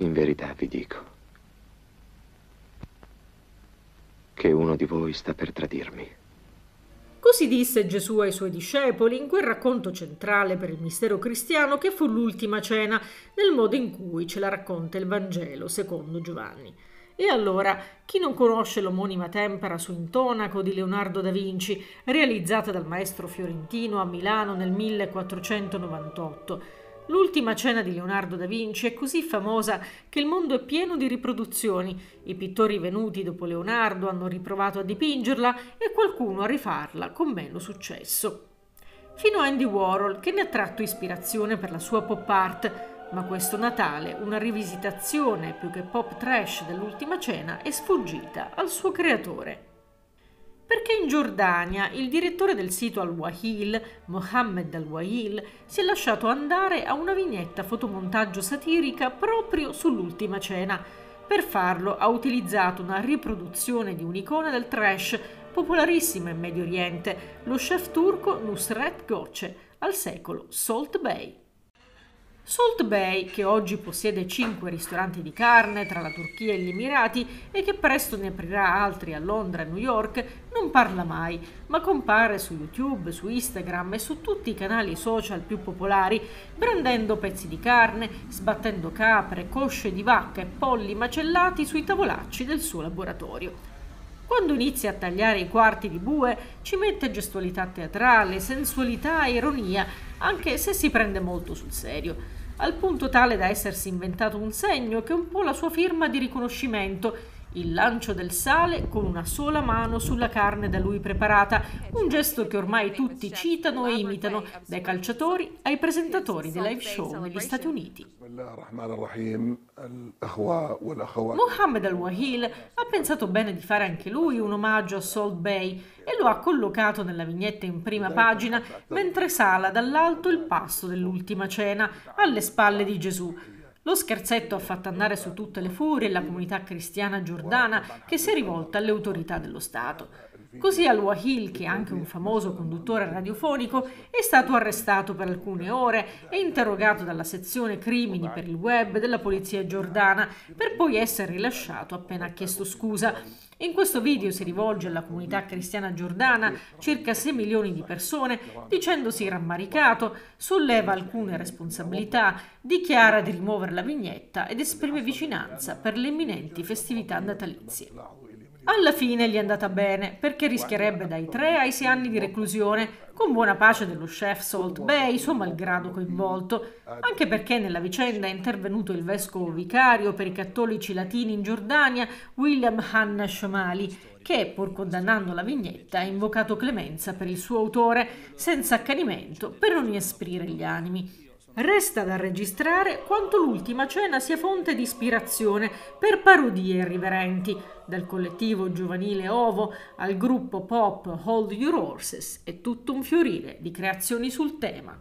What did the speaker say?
In verità vi dico che uno di voi sta per tradirmi. Così disse Gesù ai suoi discepoli in quel racconto centrale per il mistero cristiano che fu l'ultima cena, nel modo in cui ce la racconta il Vangelo secondo Giovanni. E allora, chi non conosce l'omonima tempera su intonaco di Leonardo da Vinci, realizzata dal maestro fiorentino a Milano nel 1498, L'ultima cena di Leonardo da Vinci è così famosa che il mondo è pieno di riproduzioni. I pittori venuti dopo Leonardo hanno riprovato a dipingerla e qualcuno a rifarla con meno successo. Fino a Andy Warhol che ne ha tratto ispirazione per la sua pop art, ma questo Natale una rivisitazione più che pop trash dell'ultima cena è sfuggita al suo creatore perché in Giordania il direttore del sito Al-Wahil, Mohammed Al-Wahil, si è lasciato andare a una vignetta fotomontaggio satirica proprio sull'ultima cena. Per farlo ha utilizzato una riproduzione di un'icona del trash popolarissima in Medio Oriente, lo chef turco Nusret Goce, al secolo Salt Bay. Salt Bay, che oggi possiede 5 ristoranti di carne tra la Turchia e gli Emirati e che presto ne aprirà altri a Londra e New York, non parla mai, ma compare su YouTube, su Instagram e su tutti i canali social più popolari, brandendo pezzi di carne, sbattendo capre, cosce di vacca e polli macellati sui tavolacci del suo laboratorio. Quando inizia a tagliare i quarti di bue, ci mette gestualità teatrale, sensualità e ironia, anche se si prende molto sul serio al punto tale da essersi inventato un segno che è un po' la sua firma di riconoscimento il lancio del sale con una sola mano sulla carne da lui preparata, un gesto che ormai tutti citano e imitano, dai calciatori ai presentatori dei live show negli Stati Uniti. Mohammed Al-Wahil ha pensato bene di fare anche lui un omaggio a Salt Bay e lo ha collocato nella vignetta in prima pagina mentre sala dall'alto il pasto dell'ultima cena alle spalle di Gesù lo scherzetto ha fatto andare su tutte le furie la comunità cristiana giordana che si è rivolta alle autorità dello Stato. Così Al-Wahil, che è anche un famoso conduttore radiofonico, è stato arrestato per alcune ore e interrogato dalla sezione crimini per il web della polizia giordana, per poi essere rilasciato appena chiesto scusa. In questo video si rivolge alla comunità cristiana giordana, circa 6 milioni di persone, dicendosi rammaricato, solleva alcune responsabilità, dichiara di rimuovere la vignetta ed esprime vicinanza per le imminenti festività natalizie. Alla fine gli è andata bene, perché rischierebbe dai 3 ai 6 anni di reclusione, con buona pace dello chef Salt Bay, suo malgrado coinvolto, anche perché nella vicenda è intervenuto il vescovo vicario per i cattolici latini in Giordania, William Hanna Shomali, che, pur condannando la vignetta, ha invocato clemenza per il suo autore, senza accanimento, per non inesprire gli animi. Resta da registrare quanto l'ultima cena sia fonte di ispirazione per parodie irriverenti, dal collettivo giovanile Ovo al gruppo pop Hold Your Horses, è tutto un fiorire di creazioni sul tema.